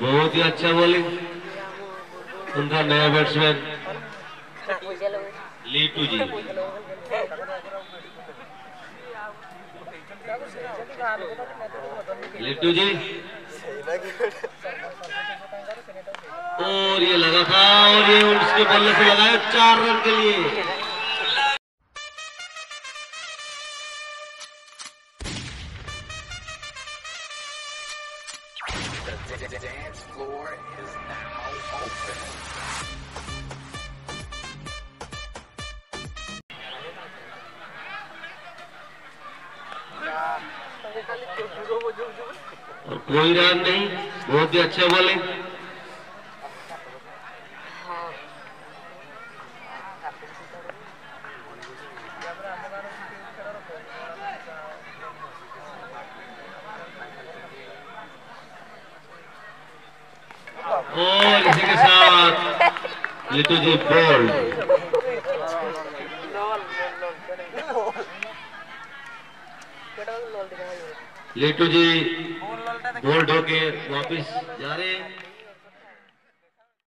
बहुत ही अच्छा बॉलिंग उनका नया बैट्समैन लीटू जी। लीटू जी। और ये लगा था और ये उसके बल्ले से लगाया चार रन के लिए। The dance floor is now open. और कोई रन नहीं बहुत ही अच्छा बॉलिंग और इसी के साथ लिटू जी बोल लिटू जी बोल्ड होके वापिस जा रहे हैं।